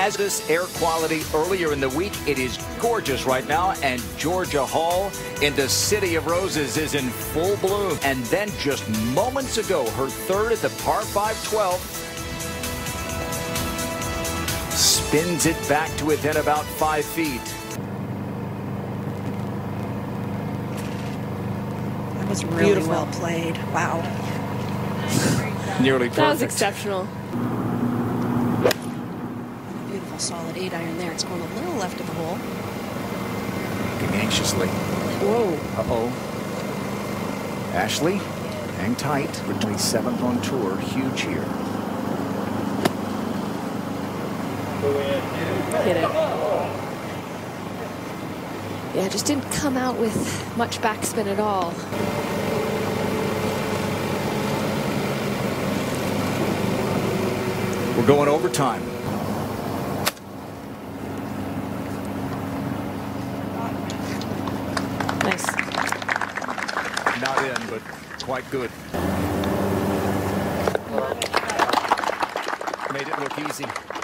Hazardous air quality earlier in the week. It is gorgeous right now, and Georgia Hall in the City of Roses is in full bloom. And then just moments ago, her third at the par 5 12 spins it back to within about five feet. That was really Beautiful. well played. Wow. Nearly perfect. That was exceptional. Solid eight iron there. It's going a little left of the hole. Looking anxiously. Whoa. Uh-oh. Ashleigh, hang tight. Originally seventh on tour. Huge here. Hit it. Yeah, just didn't come out with much backspin at all. We're going overtime. Nice. Not in, but quite good. Made it look easy.